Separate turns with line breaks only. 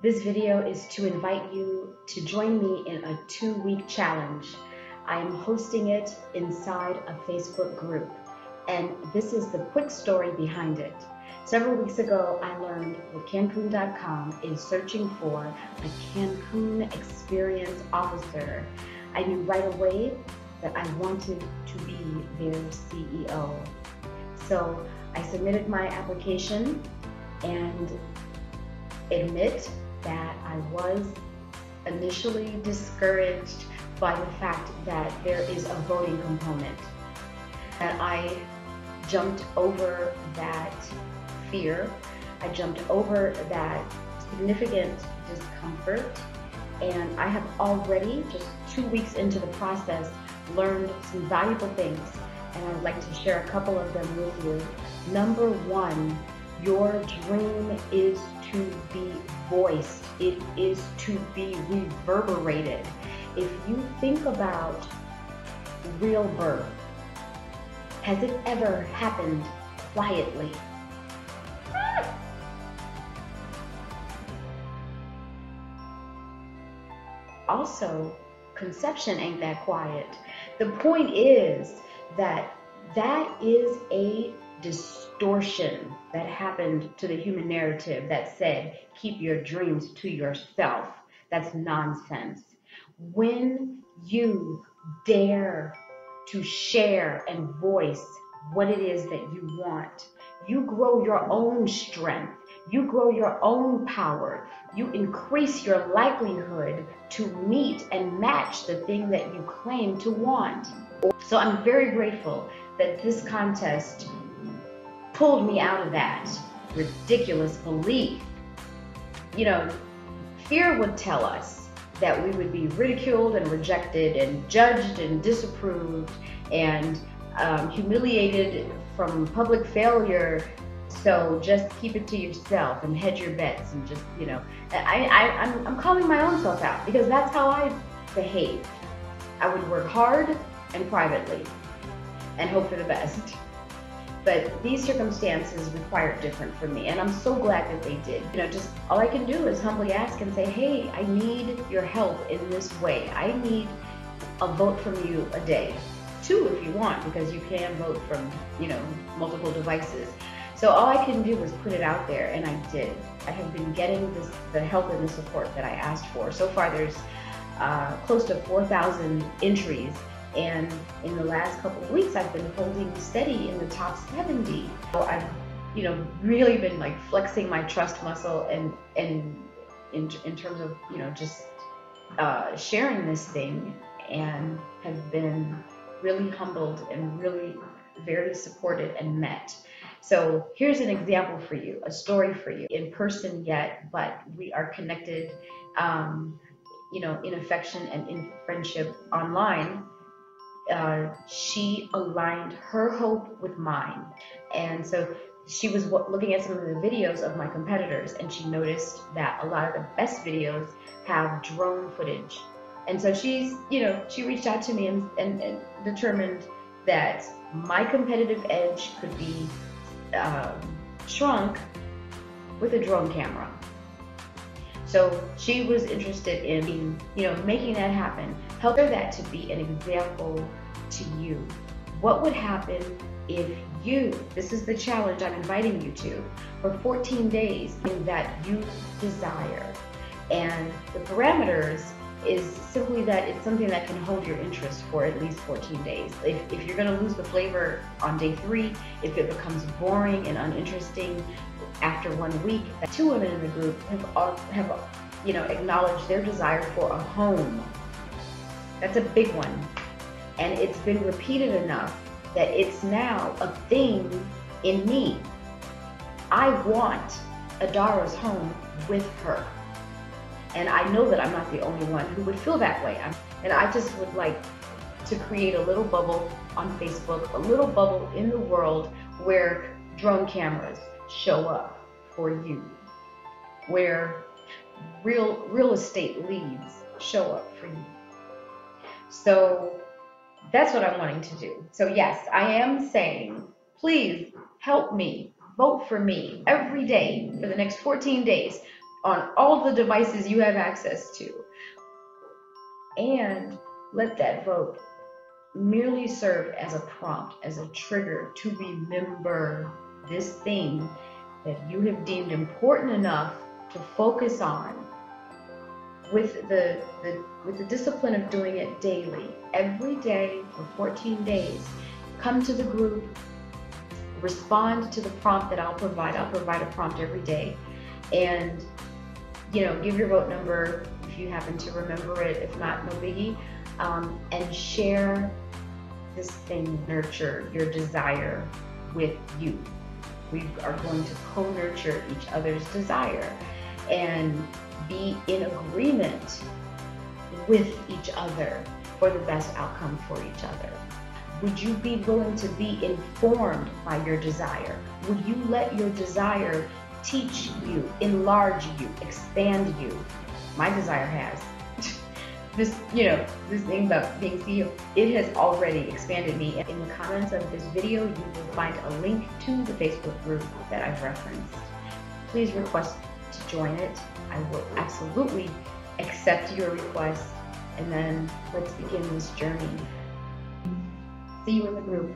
This video is to invite you to join me in a two-week challenge. I am hosting it inside a Facebook group, and this is the quick story behind it. Several weeks ago, I learned that Cancun.com is searching for a Cancun experience officer. I knew right away that I wanted to be their CEO. So I submitted my application and admit that I was initially discouraged by the fact that there is a voting component. That I jumped over that fear, I jumped over that significant discomfort, and I have already, just two weeks into the process, learned some valuable things, and I'd like to share a couple of them with you. Number one, your dream is to be voiced. It is to be reverberated. If you think about real birth, has it ever happened quietly? Also, conception ain't that quiet. The point is that that is a distortion that happened to the human narrative that said, keep your dreams to yourself. That's nonsense. When you dare to share and voice what it is that you want, you grow your own strength. You grow your own power. You increase your likelihood to meet and match the thing that you claim to want. So I'm very grateful that this contest pulled me out of that ridiculous belief. You know, fear would tell us that we would be ridiculed and rejected and judged and disapproved and um, humiliated from public failure. So just keep it to yourself and hedge your bets and just, you know, I, I, I'm, I'm calling my own self out because that's how I behave. I would work hard and privately and hope for the best. But these circumstances required different from me, and I'm so glad that they did. You know, just all I can do is humbly ask and say, hey, I need your help in this way. I need a vote from you a day. Two if you want, because you can vote from, you know, multiple devices. So all I can do was put it out there, and I did. I have been getting this, the help and the support that I asked for. So far, there's uh, close to 4,000 entries and in the last couple of weeks, I've been holding steady in the top 70. So I've, you know, really been like flexing my trust muscle and and in in terms of you know just uh, sharing this thing and have been really humbled and really very supported and met. So here's an example for you, a story for you, in person yet, but we are connected, um, you know, in affection and in friendship online uh, she aligned her hope with mine. And so she was looking at some of the videos of my competitors and she noticed that a lot of the best videos have drone footage. And so she's, you know, she reached out to me and, and, and determined that my competitive edge could be um, shrunk with a drone camera. So she was interested in, you know, making that happen. Help her that to be an example to you. What would happen if you, this is the challenge I'm inviting you to, for 14 days in that you desire. And the parameters is simply that it's something that can hold your interest for at least 14 days. If, if you're going to lose the flavor on day three, if it becomes boring and uninteresting, after one week, two women in the group have, have you know, acknowledged their desire for a home. That's a big one. And it's been repeated enough that it's now a thing in me. I want Adara's home with her. And I know that I'm not the only one who would feel that way. And I just would like to create a little bubble on Facebook, a little bubble in the world where drone cameras, show up for you, where real real estate leads show up for you. So that's what I'm wanting to do. So yes, I am saying, please help me, vote for me every day for the next 14 days. on all the devices you have access to. And let that vote merely serve as a prompt, as a trigger to remember this thing that you have deemed important enough to focus on with the, the with the discipline of doing it daily every day for 14 days come to the group respond to the prompt that I'll provide. I'll provide a prompt every day. And you know give your vote number if you happen to remember it. If not no biggie. Um, and share this thing nurture your desire with you we are going to co-nurture each other's desire and be in agreement with each other for the best outcome for each other? Would you be willing to be informed by your desire? Would you let your desire teach you, enlarge you, expand you? My desire has. This, you know, this thing about being CEO, it has already expanded me. In the comments of this video, you will find a link to the Facebook group that I've referenced. Please request to join it. I will absolutely accept your request and then let's begin this journey. See you in the group.